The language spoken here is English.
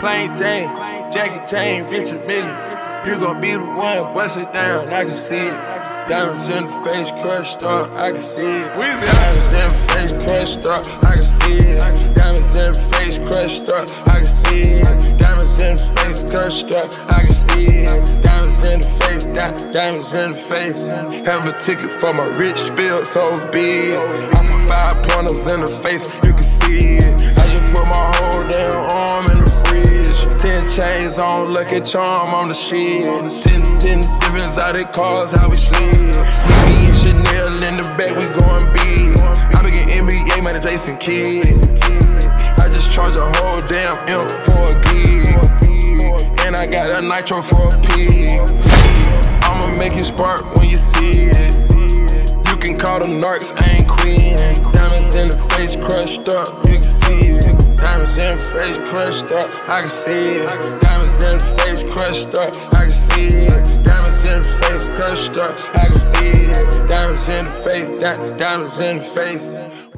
Plain Jane, Jackie Chan, Richard Mille. You gon' be the one, bust it down, I can see it. Diamonds in the face, crushed up, I can see it. Diamonds in the face, crushed up, I can see it. Diamonds in the face, crushed up, I can see it. Diamonds in the face, crushed up, I can see it. Diamonds in the face, di- diamonds in the face. Have a ticket for my rich spill, so be it. I put five pointers in the face, you can see it. Chains on, lucky charm on the shit. Ten, ten different exotic cars, how we slid. Me and Chanel in the back, we going big. I been getting NBA man, Jason Kidd. I just charge a whole damn M for a gig. And I got a nitro for a pig. I'ma make it spark when you see it. You can call them narcs, I ain't queen. Diamonds in the face crushed up, you can see it. Diamonds in the face crushed up, I can see it. Diamonds in the face crushed up, I can see it. Diamonds in the face crushed up, I can see it. Diamonds in the face, di- diamonds in the face.